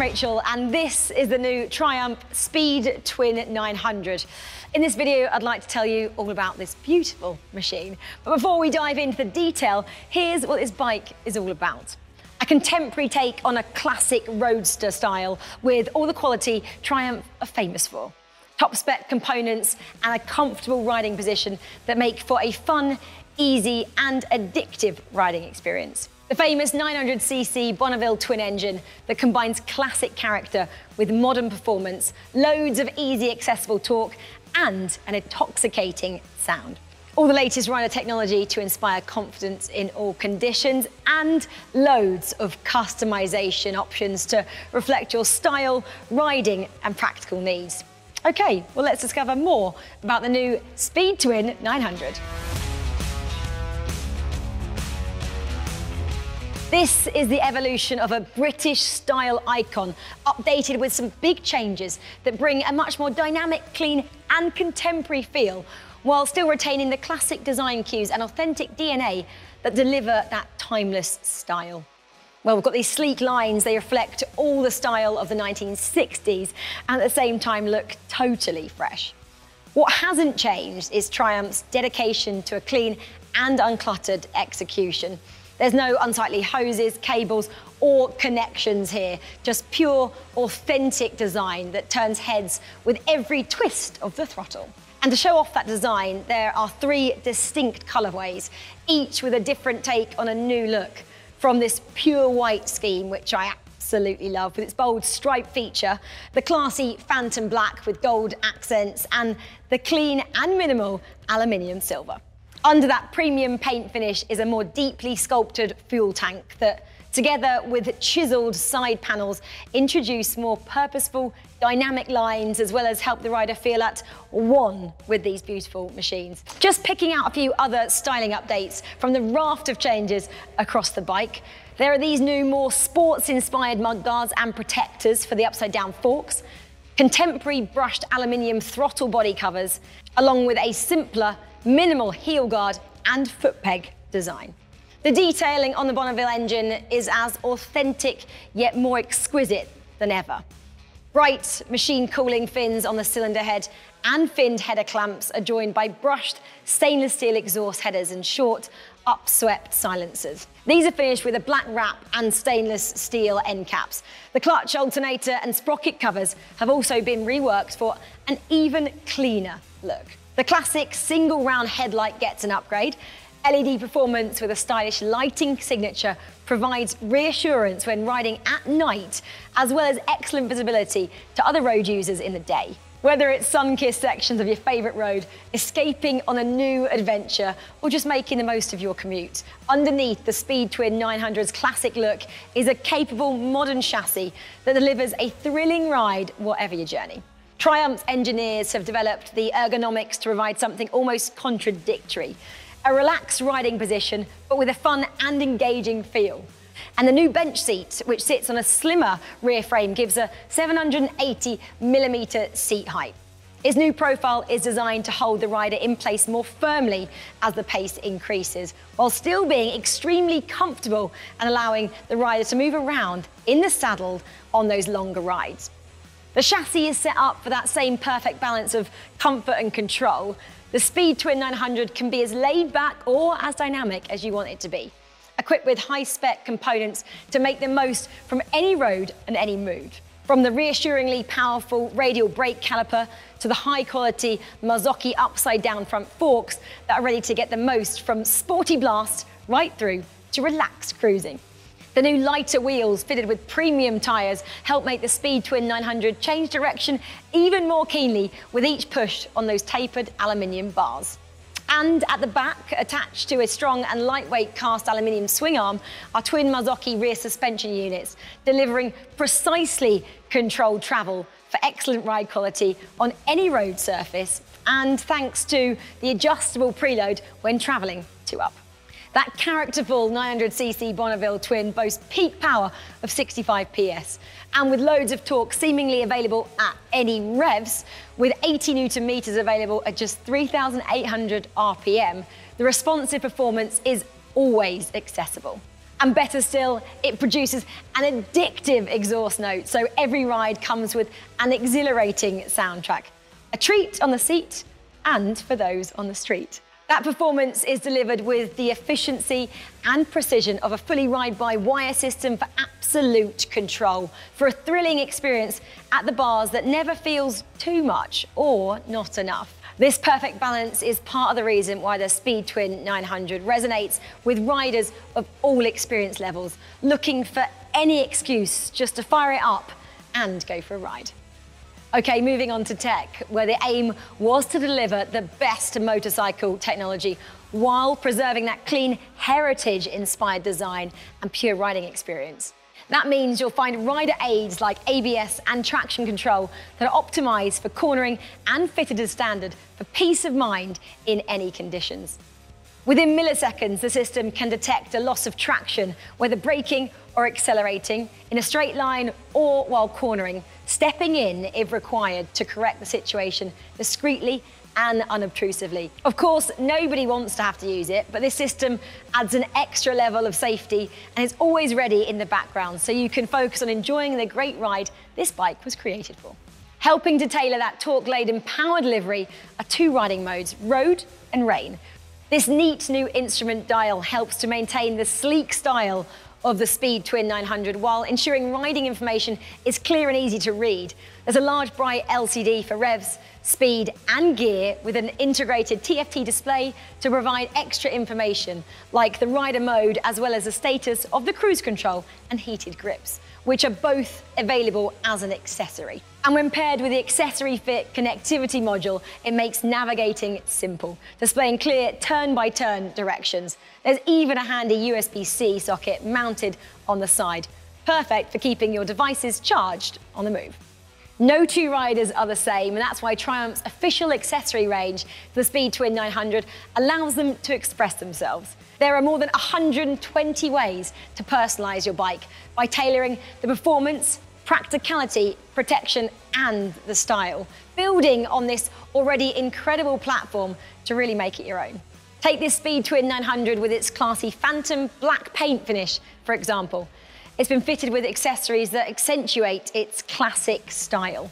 Rachel, and this is the new Triumph Speed Twin 900. In this video, I'd like to tell you all about this beautiful machine. But before we dive into the detail, here's what this bike is all about. A contemporary take on a classic roadster style with all the quality Triumph are famous for. Top spec components and a comfortable riding position that make for a fun, easy and addictive riding experience. The famous 900cc Bonneville twin engine that combines classic character with modern performance, loads of easy accessible torque and an intoxicating sound. All the latest rider technology to inspire confidence in all conditions and loads of customization options to reflect your style, riding and practical needs. Okay, well let's discover more about the new Speed Twin 900. This is the evolution of a British style icon, updated with some big changes that bring a much more dynamic, clean and contemporary feel, while still retaining the classic design cues and authentic DNA that deliver that timeless style. Well, we've got these sleek lines, they reflect all the style of the 1960s and at the same time look totally fresh. What hasn't changed is Triumph's dedication to a clean and uncluttered execution. There's no unsightly hoses, cables, or connections here. Just pure, authentic design that turns heads with every twist of the throttle. And to show off that design, there are three distinct colorways, each with a different take on a new look. From this pure white scheme, which I absolutely love, with its bold stripe feature, the classy phantom black with gold accents, and the clean and minimal aluminium silver. Under that premium paint finish is a more deeply sculpted fuel tank that, together with chiseled side panels, introduce more purposeful, dynamic lines, as well as help the rider feel at one with these beautiful machines. Just picking out a few other styling updates from the raft of changes across the bike. There are these new, more sports-inspired mudguards and protectors for the upside-down forks, contemporary brushed aluminium throttle body covers, along with a simpler minimal heel guard and foot peg design. The detailing on the Bonneville engine is as authentic yet more exquisite than ever. Bright machine cooling fins on the cylinder head and finned header clamps are joined by brushed stainless steel exhaust headers and short, upswept silencers. These are finished with a black wrap and stainless steel end caps. The clutch, alternator and sprocket covers have also been reworked for an even cleaner look. The classic single round headlight gets an upgrade. LED performance with a stylish lighting signature provides reassurance when riding at night, as well as excellent visibility to other road users in the day. Whether it's sun-kissed sections of your favourite road, escaping on a new adventure, or just making the most of your commute, underneath the Speed Twin 900's classic look is a capable modern chassis that delivers a thrilling ride whatever your journey. Triumph's engineers have developed the ergonomics to provide something almost contradictory. A relaxed riding position, but with a fun and engaging feel. And the new bench seat, which sits on a slimmer rear frame, gives a 780 millimetre seat height. Its new profile is designed to hold the rider in place more firmly as the pace increases, while still being extremely comfortable and allowing the rider to move around in the saddle on those longer rides. The chassis is set up for that same perfect balance of comfort and control. The Speed Twin 900 can be as laid back or as dynamic as you want it to be. Equipped with high-spec components to make the most from any road and any mood. From the reassuringly powerful radial brake caliper to the high-quality Marzocchi upside-down front forks that are ready to get the most from sporty blast right through to relaxed cruising. The new lighter wheels fitted with premium tyres help make the Speed Twin 900 change direction even more keenly with each push on those tapered aluminium bars. And at the back, attached to a strong and lightweight cast aluminium swing arm, are twin Marzocchi rear suspension units, delivering precisely controlled travel for excellent ride quality on any road surface, and thanks to the adjustable preload when travelling two up. That characterful 900cc Bonneville twin boasts peak power of 65 PS. And with loads of torque seemingly available at any revs, with 80 newton meters available at just 3,800 RPM, the responsive performance is always accessible. And better still, it produces an addictive exhaust note, so every ride comes with an exhilarating soundtrack. A treat on the seat and for those on the street. That performance is delivered with the efficiency and precision of a fully ride-by-wire system for absolute control, for a thrilling experience at the bars that never feels too much or not enough. This perfect balance is part of the reason why the Speed Twin 900 resonates with riders of all experience levels, looking for any excuse just to fire it up and go for a ride. Okay, moving on to tech, where the aim was to deliver the best motorcycle technology while preserving that clean heritage-inspired design and pure riding experience. That means you'll find rider aids like ABS and traction control that are optimized for cornering and fitted as standard for peace of mind in any conditions. Within milliseconds, the system can detect a loss of traction, whether braking or accelerating, in a straight line or while cornering, stepping in if required to correct the situation discreetly and unobtrusively. Of course, nobody wants to have to use it, but this system adds an extra level of safety and is always ready in the background, so you can focus on enjoying the great ride this bike was created for. Helping to tailor that torque-laden power delivery are two riding modes, road and rain, this neat new instrument dial helps to maintain the sleek style of the Speed Twin 900 while ensuring riding information is clear and easy to read. There's a large bright LCD for revs, speed and gear with an integrated TFT display to provide extra information like the rider mode as well as the status of the cruise control and heated grips which are both available as an accessory. And when paired with the accessory fit connectivity module, it makes navigating simple, displaying clear turn-by-turn -turn directions. There's even a handy USB-C socket mounted on the side, perfect for keeping your devices charged on the move. No two riders are the same, and that's why Triumph's official accessory range, the Speed Twin 900, allows them to express themselves. There are more than 120 ways to personalize your bike by tailoring the performance, practicality, protection, and the style, building on this already incredible platform to really make it your own. Take this Speed Twin 900 with its classy phantom black paint finish, for example. It's been fitted with accessories that accentuate its classic style.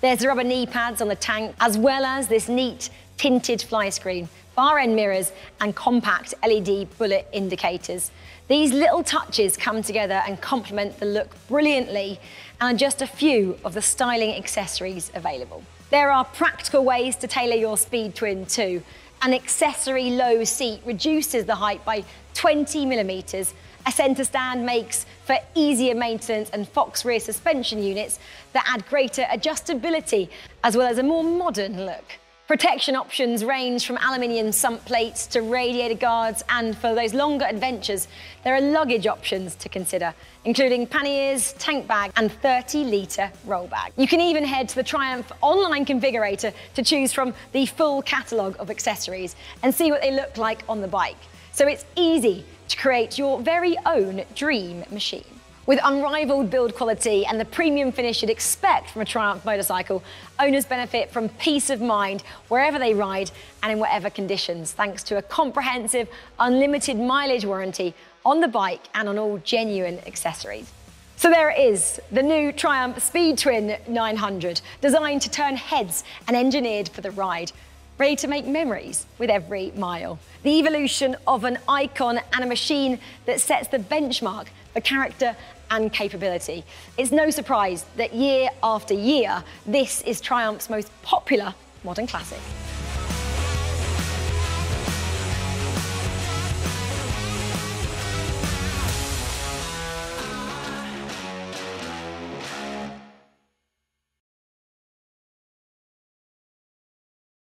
There's the rubber knee pads on the tank, as well as this neat tinted fly screen, bar end mirrors, and compact LED bullet indicators. These little touches come together and complement the look brilliantly and are just a few of the styling accessories available. There are practical ways to tailor your Speed Twin too. An accessory low seat reduces the height by 20 millimeters a centre stand makes for easier maintenance and Fox rear suspension units that add greater adjustability as well as a more modern look. Protection options range from aluminium sump plates to radiator guards, and for those longer adventures, there are luggage options to consider, including panniers, tank bag, and 30-litre roll bag. You can even head to the Triumph online configurator to choose from the full catalogue of accessories and see what they look like on the bike. So it's easy to create your very own dream machine. With unrivaled build quality and the premium finish you'd expect from a Triumph motorcycle, owners benefit from peace of mind wherever they ride and in whatever conditions, thanks to a comprehensive, unlimited mileage warranty on the bike and on all genuine accessories. So there it is, the new Triumph Speed Twin 900, designed to turn heads and engineered for the ride ready to make memories with every mile. The evolution of an icon and a machine that sets the benchmark for character and capability. It's no surprise that year after year, this is Triumph's most popular modern classic.